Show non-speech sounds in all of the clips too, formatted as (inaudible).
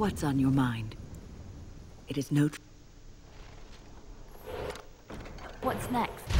What's on your mind? It is no... What's next?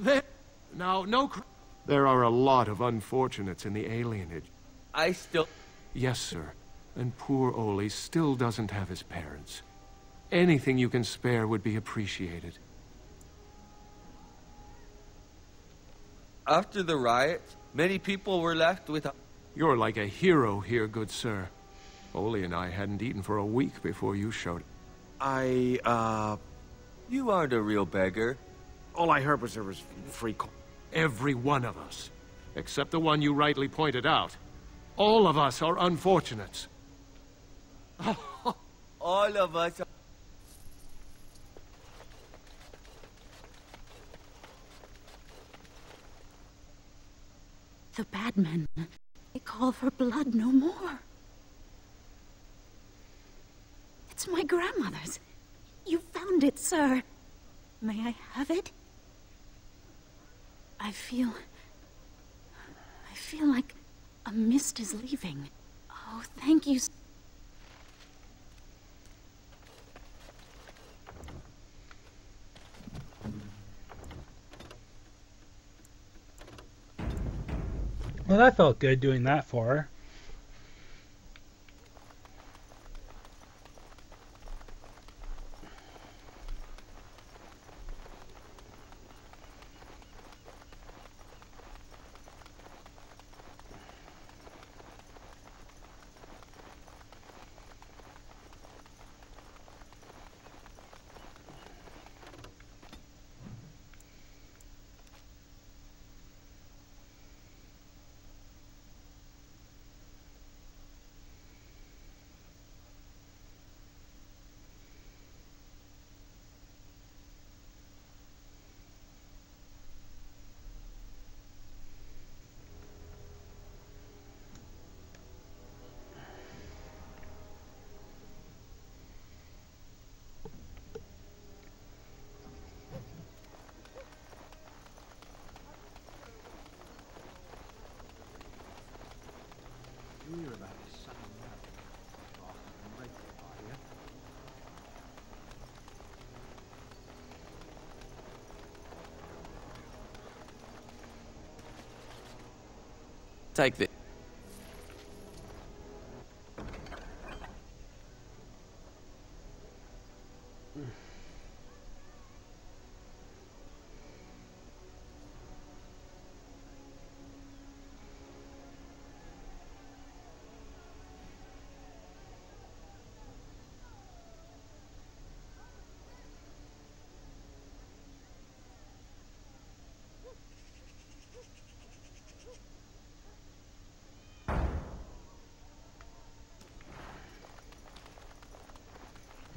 There... Now, no... cr- There are a lot of unfortunates in the alienage. I still... Yes, sir. And poor Oli still doesn't have his parents. Anything you can spare would be appreciated. After the riots, many people were left with... You're like a hero here, good sir. Oli and I hadn't eaten for a week before you showed. I, uh... You aren't a real beggar. All I heard was there was free co- Every one of us. Except the one you rightly pointed out. All of us are unfortunates. (laughs) All of us... The bad men. They call for blood no more. It's my grandmother's. You found it, sir. May I have it? I feel... I feel like a mist is leaving. Oh, thank you. Well, that felt good doing that for her. Take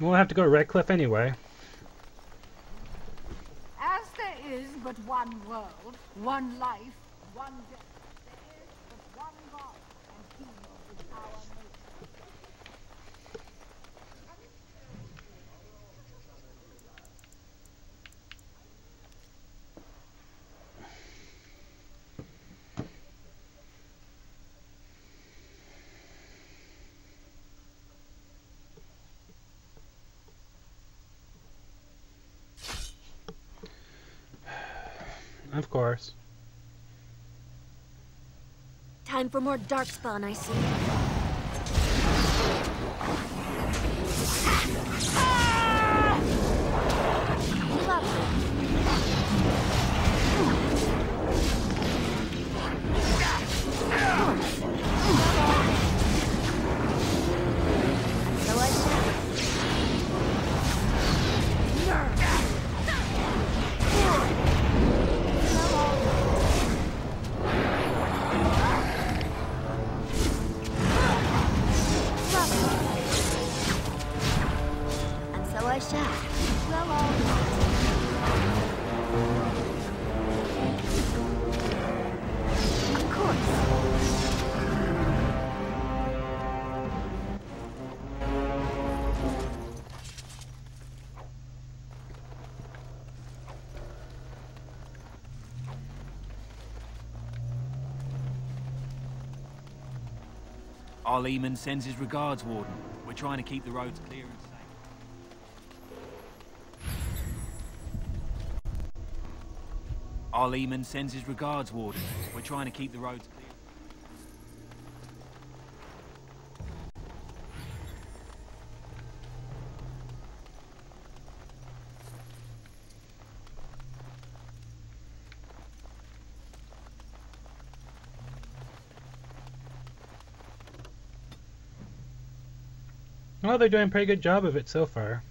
We'll have to go to Redcliffe anyway. As there is but one world, one life, one death, there is but one God, and He is our Maker. Of course. Time for more darkspawn, I see. Ah! Lovely. Arl Eamon sends his regards, Warden. We're trying to keep the roads clear and safe. Arl Eamon sends his regards, Warden. We're trying to keep the roads clear. Well, they're doing a pretty good job of it so far.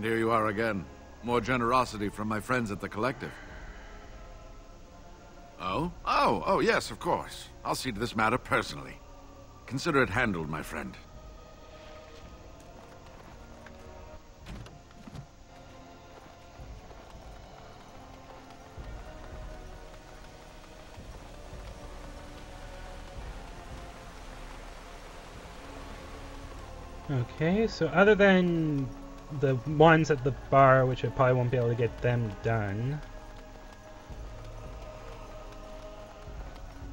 And here you are again. More generosity from my friends at the Collective. Oh? Oh, oh, yes, of course. I'll see to this matter personally. Consider it handled, my friend. Okay, so other than the ones at the bar, which I probably won't be able to get them done,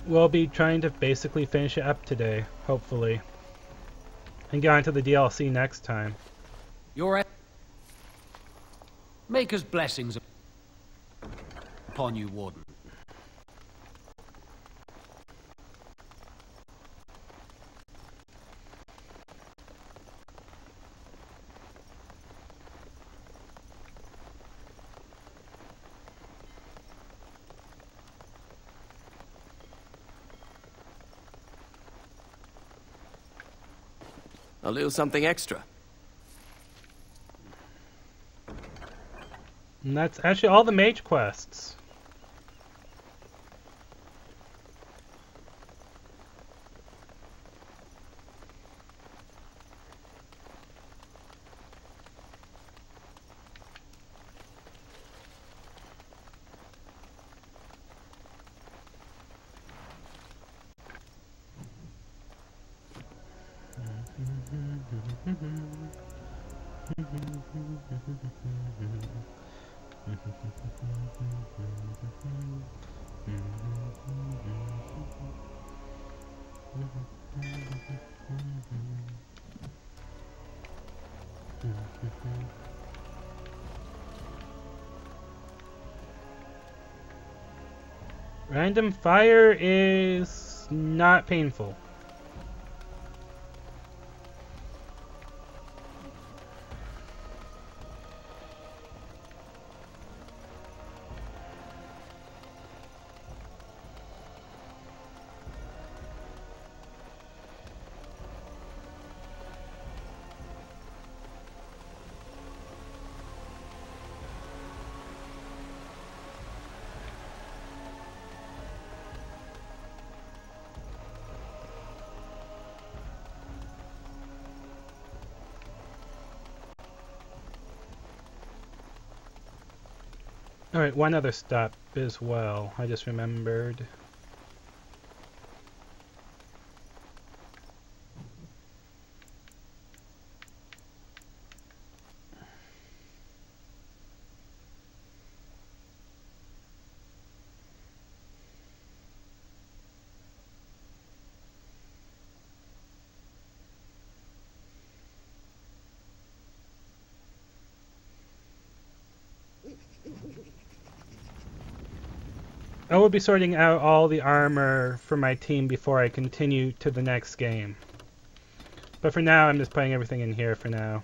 we'll be trying to basically finish it up today, hopefully, and get on to the DLC next time. Your Maker's blessings upon you, Warden. A little something extra. And that's actually all the mage quests. Random fire is not painful. Alright, one other stop as well. I just remembered. I will be sorting out all the armor for my team before I continue to the next game. But for now, I'm just putting everything in here for now.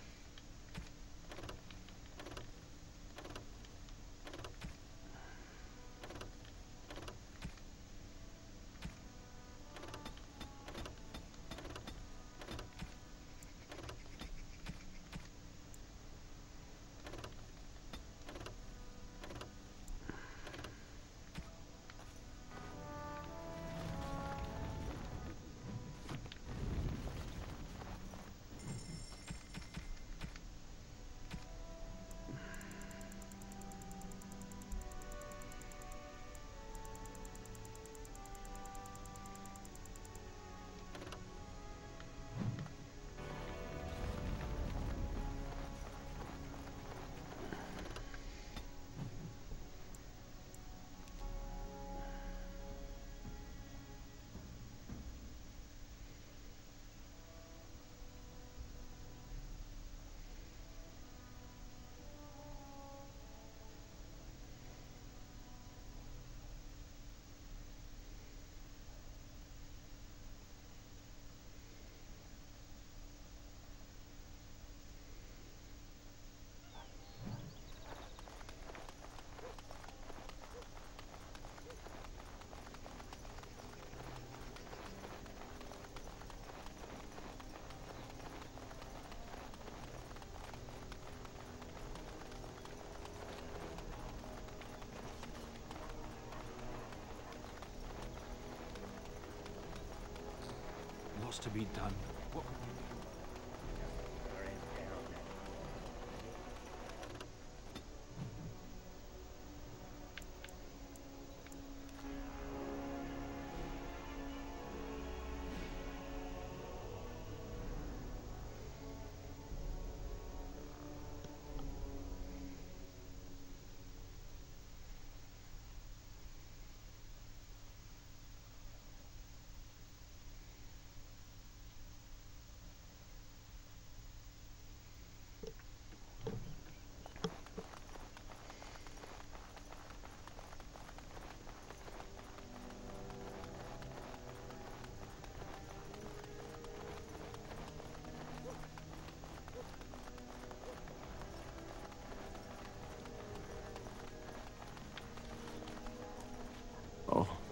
To be done. What...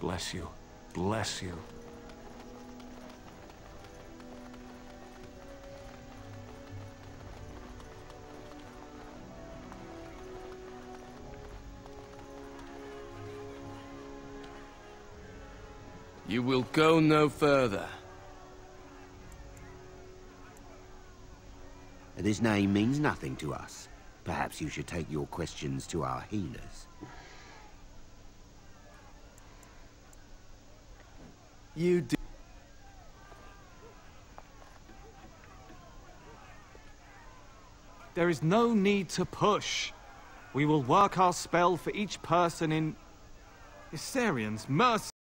bless you. Bless you. You will go no further. This name means nothing to us. Perhaps you should take your questions to our healers. You do. There is no need to push. We will work our spell for each person in... Isarian's mercy.